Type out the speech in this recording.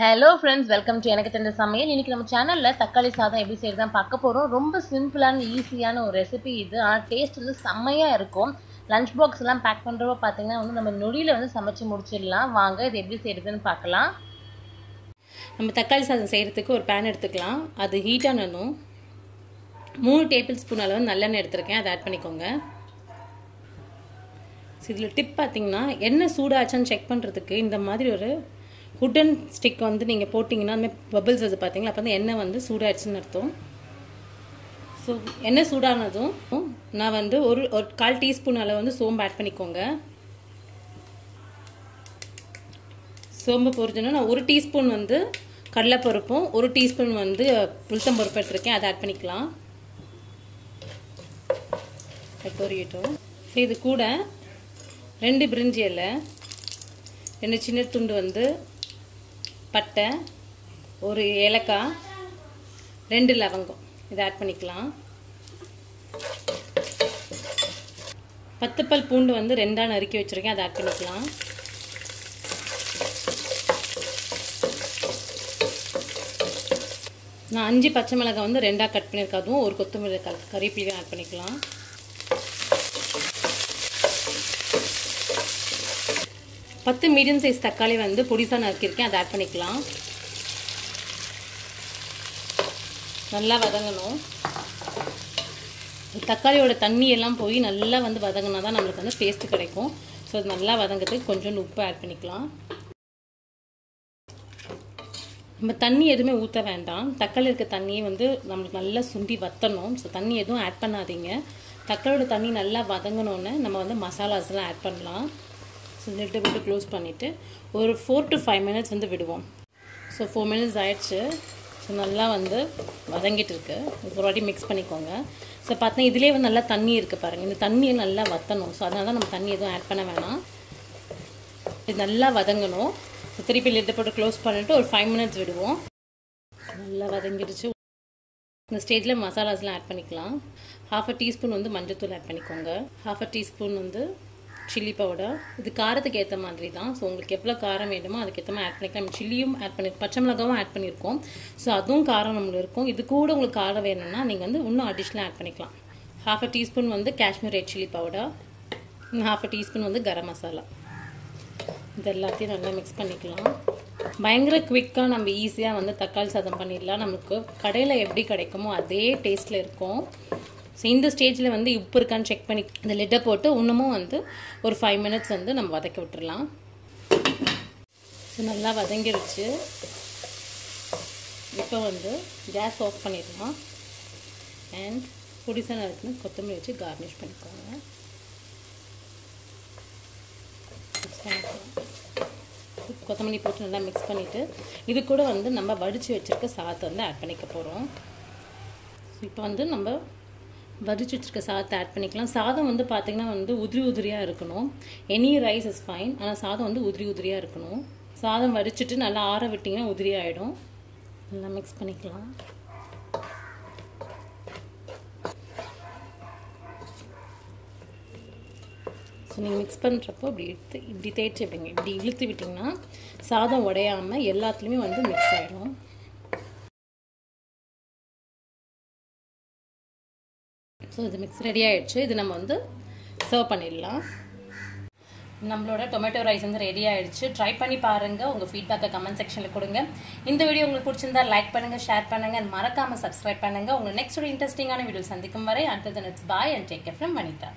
Hello friends welcome to எனக்கு தெரிஞ்ச சமையல். இன்னைக்கு நம்ம சேனலில் தக்காளி சாதம் எப்படி செய்யறதுதான் பார்க்க போகிறோம் ரொம்ப சிம்பிளான ஈஸியான ஒரு ரெசிபி இது. ஆனால் டேஸ்ட் வந்து செம்மையாக இருக்கும். லஞ்ச் பாக்ஸ் எல்லாம் பேக் பண்ணுறப்ப பார்த்தீங்கன்னா வந்து நம்ம நொடியில் வந்து சமைச்சு முடிச்சிடலாம். வாங்க இது எப்படி செய்யறதுன்னு பார்க்கலாம். நம்ம தக்காளி சாதம் செய்கிறதுக்கு ஒரு பேன் எடுத்துக்கலாம். அது ஹீட் மூணு டேபிள் ஸ்பூன் அளவு நல்லெண்ணெய் எடுத்திருக்கேன். அதை ஆட் பண்ணிக்கோங்க. இதில் டிப் பார்த்தீங்கன்னா எண்ணெய் சூடாச்சான்னு செக் பண்ணுறதுக்கு இந்த மாதிரி ஒரு உட்டன் ஸ்டிக் வந்து நீங்கள் போட்டிங்கன்னா அந்த மாதிரி பபிள்ஸ் வருது பார்த்தீங்களா அப்போ வந்து எண்ணெய் வந்து சூடாயிடுச்சுன்னு அர்த்தம். ஸோ எண்ணெய் சூடானதும் நான் வந்து ஒரு ஒரு கால் டீஸ்பூன் அளவு வந்து சோம்பு ஆட் பண்ணிக்கோங்க. சோம்பு பொரிச்சோன்னா நான் ஒரு டீஸ்பூன் வந்து கடலைப்பருப்பும் ஒரு டீஸ்பூன் வந்து உளுத்தம் பருப்பு எடுத்துருக்கேன். அதை ஆட் பண்ணிக்கலாம். பொரியட்டும். ஸோ இது கூட ரெண்டு பிரிஞ்சி இலை ரெண்டு சின்ன துண்டு வந்து பட்டை ஒரு ஏலக்காய் ரெண்டு லவங்கம். இதை ஆட் பண்ணிக்கலாம். பத்து பல் பூண்டு வந்து ரெண்டாக நறுக்கி வச்சுருக்கேன். அதை ஆட் பண்ணிக்கலாம். நான் அஞ்சு பச்சை மிளகாய் வந்து ரெண்டாக கட் பண்ணியிருக்கேன். அதுவும் ஒரு கொத்தமல்லி க கறிப்பிலையும் ஆட் பண்ணிக்கலாம். பத்து மீடியம் சைஸ் தக்காளி வந்து பொடிசாக நறுக்கியிருக்கேன் அதை ஆட் பண்ணிக்கலாம். நல்லா வதங்கணும். தக்காளியோட தண்ணி எல்லாம் போய் நல்லா வந்து வதங்கினா தான் நம்மளுக்கு வந்து டேஸ்ட்டு கிடைக்கும். ஸோ அது நல்லா வதங்கிறதுக்கு கொஞ்சோண்டு உப்பு ஆட் பண்ணிக்கலாம். நம்ம தண்ணி எதுவுமே ஊற்ற வேண்டாம். தக்காளி இருக்க தண்ணியை வந்து நம்மளுக்கு நல்லா சுண்டி வத்தணும். ஸோ தண்ணி எதுவும் ஆட் பண்ணாதீங்க. தக்காளியோட தண்ணி நல்லா வதங்கினோன்னே நம்ம வந்து மசாலாஸ்லாம் ஆட் பண்ணலாம். லிட்டு போட்டு க்ளோஸ் பண்ணிவிட்டு ஒரு ஃபோர் டு ஃபைவ் மினிட்ஸ் வந்து விடுவோம். ஸோ ஃபோர் மினிட்ஸ் ஆயிடுச்சு. ஸோ நல்லா வந்து வதங்கிட்டு இருக்கு. ஒரு வாட்டி மிக்ஸ் பண்ணிக்கோங்க. ஸோ பார்த்தீங்கன்னா இதுலேயே வந்து நல்லா தண்ணி இருக்குது பாருங்கள் இந்த தண்ணியை நல்லா வற்றணும் ஸோ அதனால தான் நம்ம தண்ணி எதுவும் ஆட் பண்ண வேணாம். இது நல்லா வதங்கணும். திருப்பி லிட்டு போட்டு க்ளோஸ் பண்ணிவிட்டு ஒரு ஃபைவ் மினிட்ஸ் விடுவோம். நல்லா வதங்கிடுச்சு. இந்த ஸ்டேஜில் மசாலாஸ்லாம் ஆட் பண்ணிக்கலாம். ஹாஃப் அ டீஸ்பூன் வந்து மஞ்சத்தூள் ஆட் பண்ணிக்கோங்க. ஹாஃப் அ டீஸ்பூன் வந்து சில்லி பவுடர் இது காரத்துக்கு ஏற்ற மாதிரி தான் ஸோ உங்களுக்கு எவ்வளோ காரம் வேணுமோ அதுக்கேற்ற மாதிரி ஆட் பண்ணிக்கலாம். நம்ம சில்லியும் ஆட் பண்ணி பச்சை மிளகாவும் ஆட் பண்ணியிருக்கோம். ஸோ அதுவும் காரம் நம்மளுக்கு இருக்கும். இது கூட உங்களுக்கு காரம் வேணும்னா நீங்கள் வந்து இன்னும் அடிஷ்னலாக ஆட் பண்ணிக்கலாம். ஹாஃப் அ டீஸ்பூன் வந்து Kashmir red chilli powder half a teaspoon வந்து கரம் மசாலா. இது எல்லாத்தையும் நல்லா மிக்ஸ் பண்ணிக்கலாம். பயங்கர குவிக்காக நம்ம ஈஸியாக வந்து தக்காளி சாதம் பண்ணிடலாம். நமக்கு கடையில் எப்படி கிடைக்குமோ அதே டேஸ்ட்டில் இருக்கும். ஸோ இந்த ஸ்டேஜில் வந்து உப்பு இருக்கான்னு செக் பண்ணி இந்த லிட்டை போட்டு இன்னமும் வந்து ஒரு ஃபைவ் மினிட்ஸ் வந்து நம்ம வதக்கி விட்டுறலாம். ஸோ நல்லா வதங்கிடுச்சு. இப்போ வந்து கேஸ் ஆஃப் பண்ணிடலாம். அண்ட் புடிசனாக இருக்குன்னு கொத்தமல்லி வச்சு கார்னிஷ் பண்ணிக்கோங்க. கொத்தமல்லி போட்டு நல்லா மிக்ஸ் பண்ணிவிட்டு இது கூட வந்து நம்ம வடித்து வச்சுருக்க சாதத்தை வந்து ஆட் பண்ணிக்க போகிறோம் இப்போ வந்து நம்ம வடிச்சு வச்சுருக்க சாதத்தை ஆட் பண்ணிக்கலாம். சாதம் வந்து பார்த்திங்கன்னா வந்து உதிரி உதிரியாக இருக்கணும். எனி ரைஸ் இஸ் ஃபைன் ஆனால் சாதம் வந்து உதிரி உதிரியாக இருக்கணும். சாதம் வடிச்சிட்டு நல்லா ஆற விட்டிங்கன்னா உதிரி ஆகிடும் நல்லா மிக்ஸ் பண்ணிக்கலாம். ஸோ நீங்கள் மிக்ஸ் பண்ணுறப்போ இப்படி எடுத்து இப்படி தேய்ச்சி விடுங்க இப்படி இழுத்து விட்டிங்கன்னா சாதம் உடையாமல் எல்லாத்துலேயுமே வந்து மிக்ஸ் ஆகிடும் ஸோ இது மிக்ஸ் ரெடி ஆகிடுச்சு இது நம்ம வந்து சர்வ் பண்ணிடலாம். நம்மளோட டொமேட்டோ ரைஸ் வந்து ரெடி ஆகிடுச்சு ட்ரை பண்ணி பாருங்கள் உங்கள் ஃபீட்பேக்கை கமெண்ட் செக்ஷனில் கொடுங்க. இந்த வீடியோ உங்களுக்கு பிடிச்சிருந்தா லைக் பண்ணுங்கள் ஷேர் பண்ணுங்க மறக்காமல் சப்ஸ்கிரைப் பண்ணுங்க. உங்கள் நெக்ஸ்ட் ஒரு இன்ட்ரெஸ்டிங்கான வீடியோ சந்திக்கும் வரை அடுத்தது தன் it's bye and take care from Vanitha